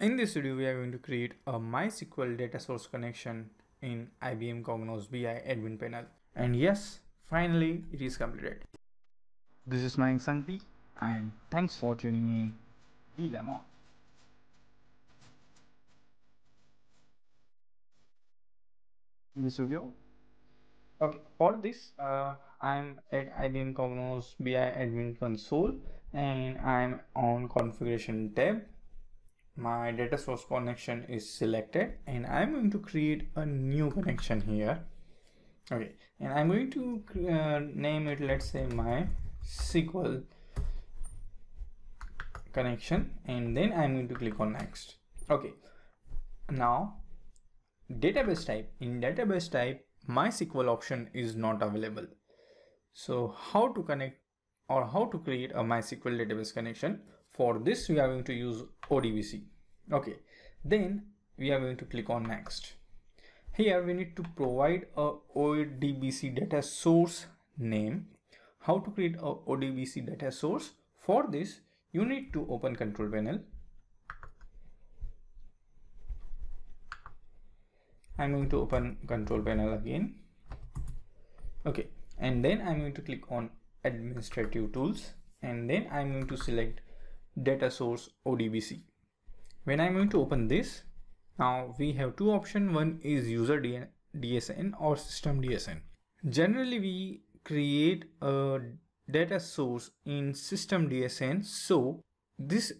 In this video, we are going to create a MySQL data source connection in IBM Cognos BI admin panel. And yes, finally it is completed. This is Mayank Sanghvi and thanks for tuning in eLemon. In this video, Okay, for this, uh, I'm at IBM Cognos BI admin console and I'm on configuration tab. My data source connection is selected and I'm going to create a new connection here. Okay, and I'm going to uh, name it, let's say my SQL connection and then I'm going to click on next. Okay, now database type in database type MySQL option is not available. So how to connect or how to create a MySQL database connection? For this, we are going to use ODBC. Okay, then we are going to click on next. Here we need to provide a ODBC data source name. How to create a ODBC data source? For this, you need to open control panel I'm going to open control panel again. Okay, and then I'm going to click on administrative tools and then I'm going to select data source ODBC. When I'm going to open this, now we have two options. One is user DSN or system DSN. Generally, we create a data source in system DSN. So this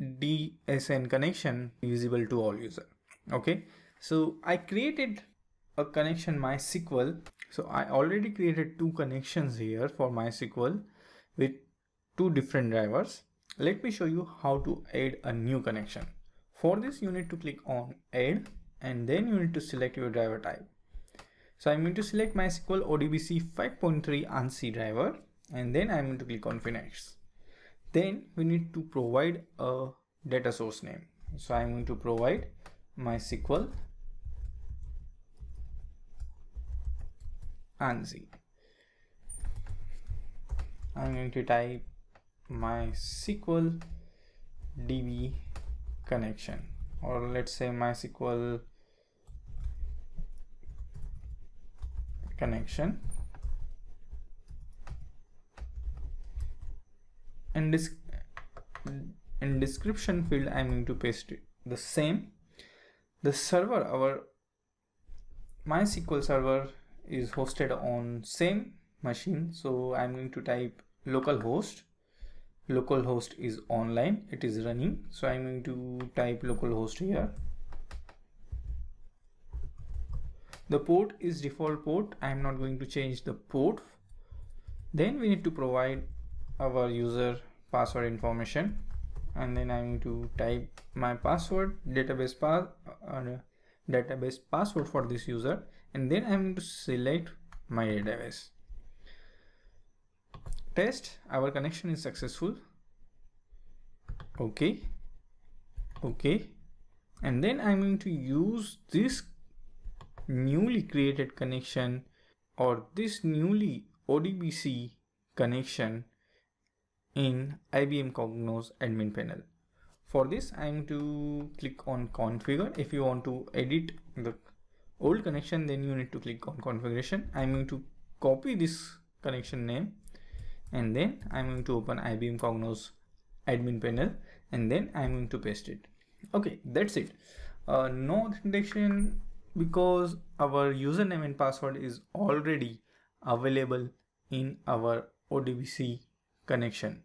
DSN connection is visible to all user. Okay so I created a connection MySQL. So I already created two connections here for MySQL with two different drivers. Let me show you how to add a new connection. For this, you need to click on add and then you need to select your driver type. So I'm going to select MySQL ODBC 5.3 ANSI driver and then I'm going to click on finish. Then we need to provide a data source name. So I'm going to provide MySQL ANSI. I'm going to type MySQL DB connection. Or let's say MySQL connection. In this in description field I'm going to paste the same. The server our MySQL server is hosted on same machine. So i'm going to type localhost localhost is online. It is running. So i'm going to type localhost here. The port is default port. I'm not going to change the port. Then we need to provide our user password information. And then i'm going to type my password database path uh, database password for this user. And then I'm going to select my database. Test our connection is successful. Okay. Okay. And then I'm going to use this newly created connection or this newly ODBC connection in IBM Cognos admin panel. For this, I'm to click on configure. If you want to edit the old connection, then you need to click on configuration. I'm going to copy this connection name and then I'm going to open IBM Cognos admin panel and then I'm going to paste it. Okay, that's it. Uh, no authentication because our username and password is already available in our ODBC connection.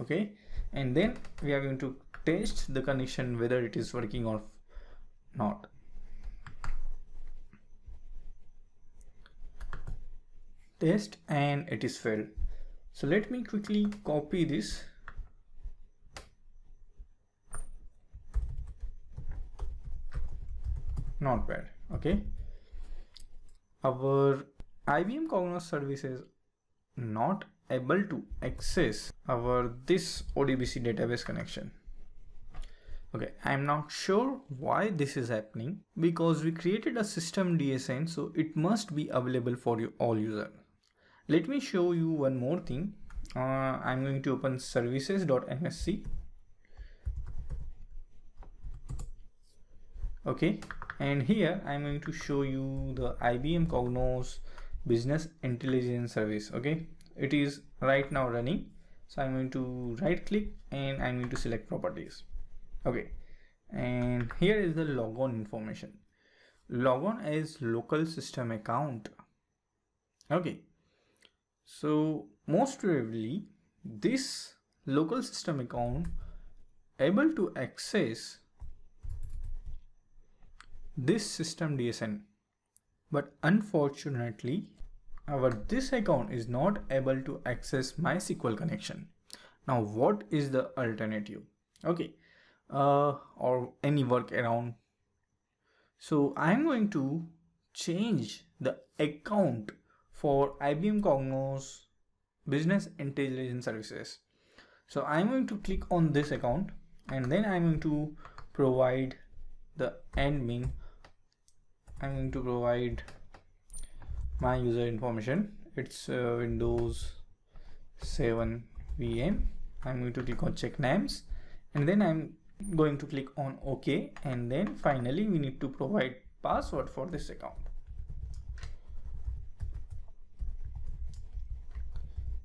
Okay, and then we are going to test the connection whether it is working or not test and it is failed so let me quickly copy this not bad okay our IBM Cognos services not able to access our this ODBC database connection. Okay, I'm not sure why this is happening because we created a system DSN so it must be available for you all user. Let me show you one more thing. Uh, I'm going to open services.msc okay. And here i'm going to show you the ibm cognos business intelligence service. Okay. It is right now running. So i'm going to right click and i'm going to select properties. Okay. And here is the logon information. Logon is local system account. Okay so most probably this local system account able to access this system DSN but unfortunately our this account is not able to access MySQL connection. Now what is the alternative? Okay, uh, or any workaround. So I'm going to change the account for IBM Cognos Business Intelligence Services. So I'm going to click on this account and then I'm going to provide the admin. I'm going to provide my user information it's uh, windows 7 vm i'm going to click on check names and then i'm going to click on ok and then finally we need to provide password for this account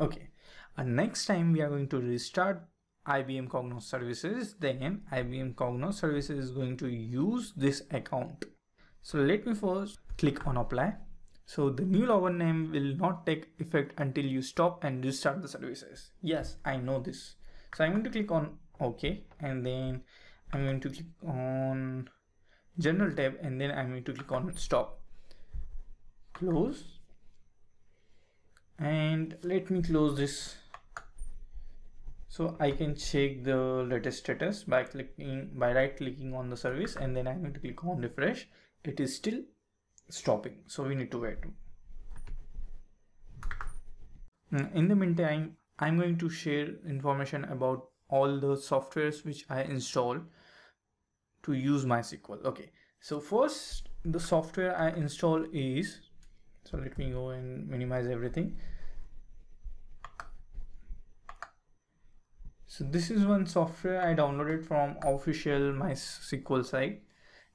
okay and next time we are going to restart IBM Cognos services then IBM Cognos services is going to use this account so let me first click on apply so the new login name will not take effect until you stop and restart the services. Yes, I know this. So I'm going to click on OK and then I'm going to click on general tab and then I'm going to click on stop. Close. And let me close this. So I can check the latest status by clicking by right clicking on the service and then I'm going to click on refresh. It is still stopping. So we need to wait. Mm, in the meantime i'm going to share information about all the softwares which i install to use mysql. Okay. So first the software i install is so let me go and minimize everything so this is one software i downloaded from official mysql site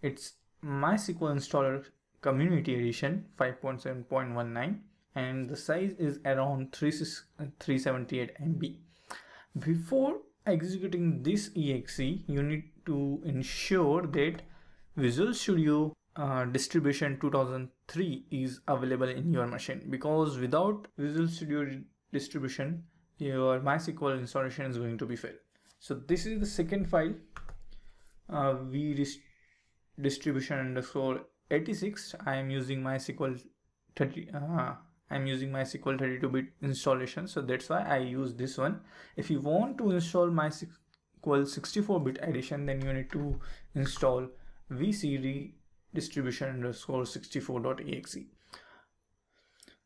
it's mysql installer community edition 5.7.19 and the size is around 378 MB. Before executing this exe, you need to ensure that Visual Studio uh, distribution 2003 is available in your machine because without Visual Studio distribution, your MySQL installation is going to be failed. So this is the second file. Uh, we distribution underscore 86 I am using MySQL 30 uh, I'm using MySQL 32-bit installation so that's why I use this one if you want to install MySQL 64-bit edition then you need to install vcd distribution underscore 64.exe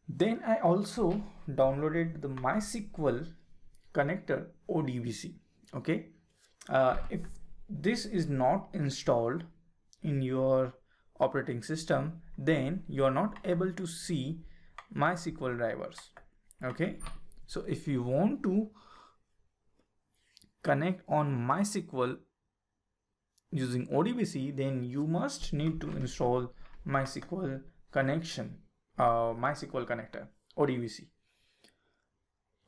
then I also downloaded the MySQL connector ODBC okay? Uh, if this is not installed in your operating system then you are not able to see MySQL drivers okay? So if you want to connect on MySQL using ODBC then you must need to install MySQL connection uh, MySQL connector ODBC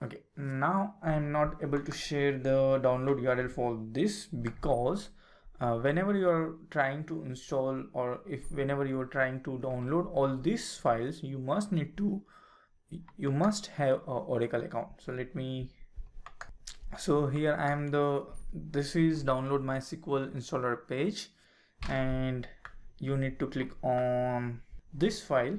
okay now I am not able to share the download URL for this because uh, whenever you are trying to install or if whenever you are trying to download all these files you must need to you must have a oracle account. So let me so here i am the this is download mysql installer page and you need to click on this file.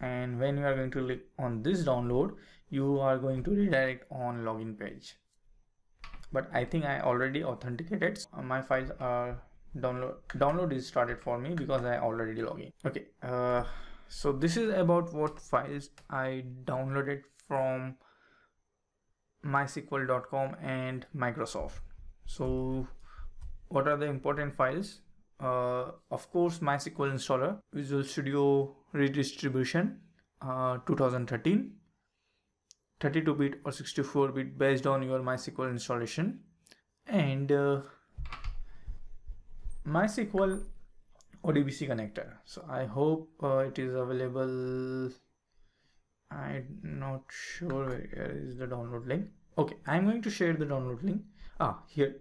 And when you are going to click on this download you are going to redirect on login page. But I think I already authenticated. Uh, my files are download download is started for me because I already login okay uh, so this is about what files I downloaded from mysql.com and Microsoft so what are the important files uh, of course MySQL installer Visual Studio redistribution uh, 2013 32-bit or 64-bit based on your MySQL installation and uh, MySQL ODBC connector. So I hope uh, it is available. I'm not sure where is the download link. Okay, I'm going to share the download link. Ah, here,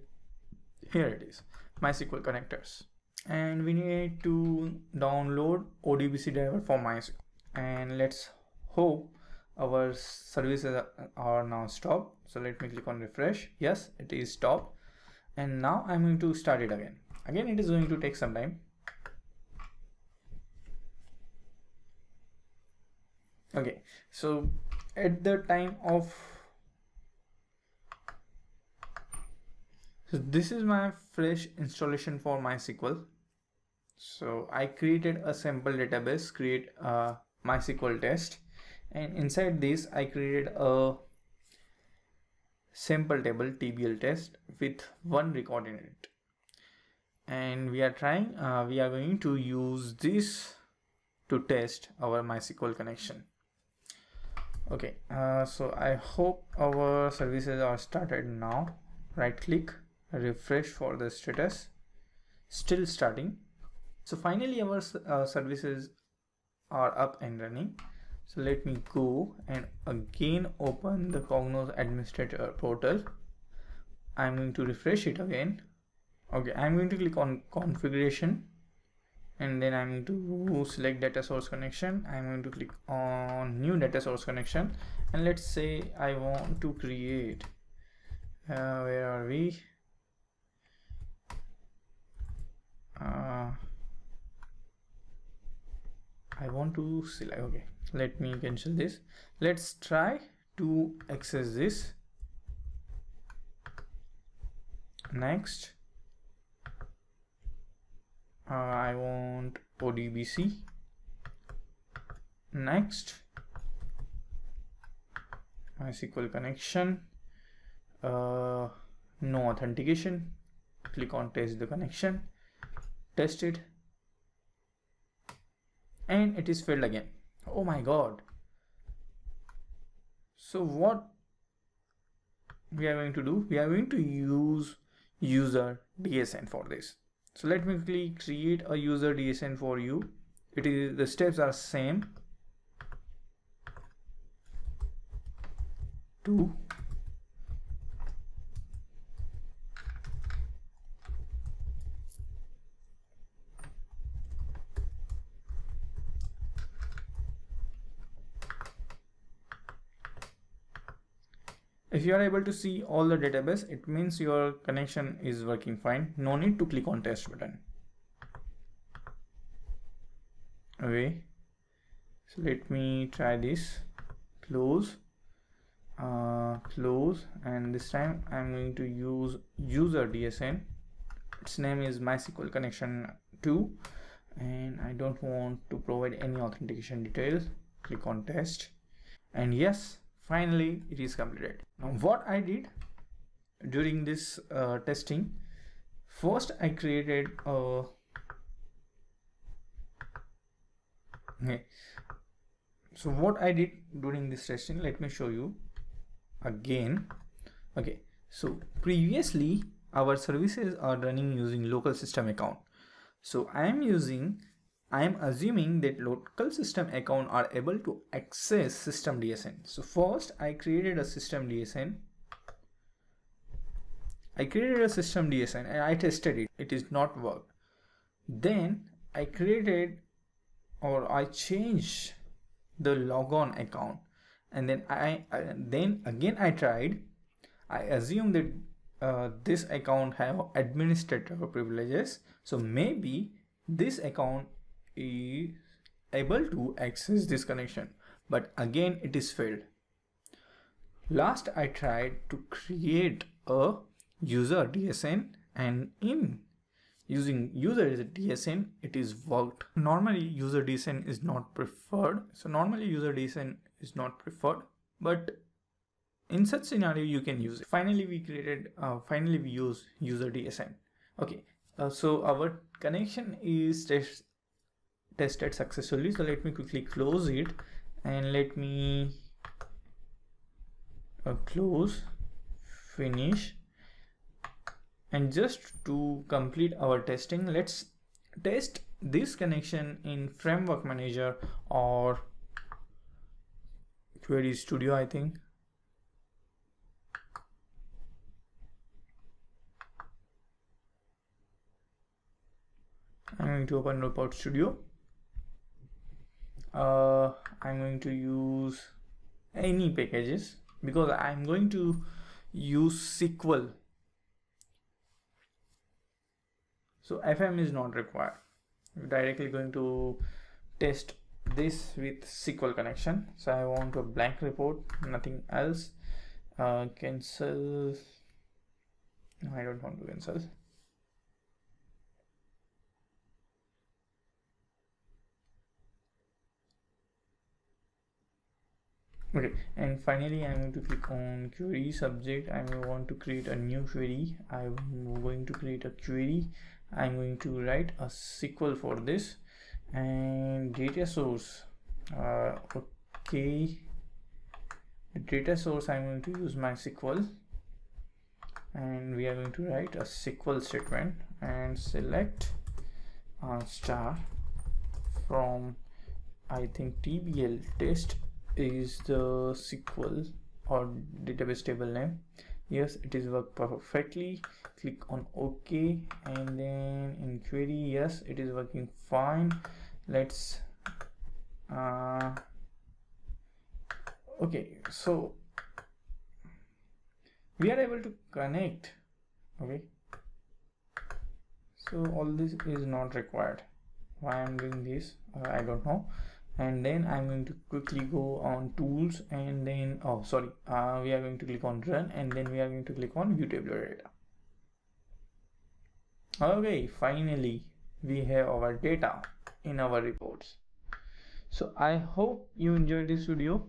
here it is. MySQL connectors, and we need to download ODBC driver for MySQL. And let's hope our services are now stopped. So let me click on refresh. Yes, it is stopped. And now I'm going to start it again. Again, it is going to take some time. Okay, so at the time of so this is my fresh installation for MySQL. So I created a sample database, create a MySQL test, and inside this I created a sample table TBL test with one record in it. And we are trying, uh, we are going to use this to test our MySQL connection okay uh, so i hope our services are started now right click refresh for the status. Still starting. So finally our uh, services are up and running. So let me go and again open the cognos administrator portal. I'm going to refresh it again. Okay i'm going to click on configuration and then I'm going to select data source connection. I'm going to click on new data source connection. And let's say I want to create uh, where are we uh, I want to select okay let me cancel this. Let's try to access this. Next. Uh, I want ODBC next. MySQL connection. Uh, no authentication. Click on test the connection test it and it is failed again oh my god so what we are going to do we are going to use user DSN for this so let me quickly create a user DSN for you. It is the steps are same. Two. If you are able to see all the database, it means your connection is working fine. No need to click on test button. Okay. So let me try this. Close. Uh, close and this time I'm going to use user DSN. Its name is MySQL connection 2 and I don't want to provide any authentication details. Click on test and yes finally it is completed. Now what i did during this uh, testing first i created okay. So what i did during this testing let me show you again. Okay. So previously our services are running using local system account. So i am using I am assuming that local system account are able to access system DSN. So first I created a system DSN. I created a system DSN and I tested it. It is not work. Then I created or I changed the logon account and then I, I then again I tried. I assume that uh, this account have administrator privileges. So maybe this account is able to access this connection but again it is failed. Last i tried to create a user dsn and in using user dsn it is worked. Normally user dsn is not preferred. So normally user dsn is not preferred but in such scenario you can use it. Finally we created uh, finally we use user dsn okay uh, so our connection is test tested successfully. So let me quickly close it and let me uh, close finish. And just to complete our testing let's test this connection in framework manager or query studio I think. I'm going to open Report Studio uh, I'm going to use any packages because I'm going to use SQL so FM is not required. Directly going to test this with SQL connection. So I want a blank report nothing else. Uh, cancel. No I don't want to cancel okay and finally i'm going to click on query subject. I want to create a new query. I'm going to create a query. I'm going to write a sql for this. And data source. Uh, okay. The data source i'm going to use mysql and we are going to write a sql statement and select star from i think tbl test is the SQL or database table name. Yes it is work perfectly. Click on ok and then in query yes it is working fine. Let's uh, okay so we are able to connect. Okay so all this is not required. Why i'm doing this? Uh, i don't know and then I'm going to quickly go on tools and then oh sorry uh, we are going to click on run and then we are going to click on view tabular data. Okay finally we have our data in our reports. So I hope you enjoyed this video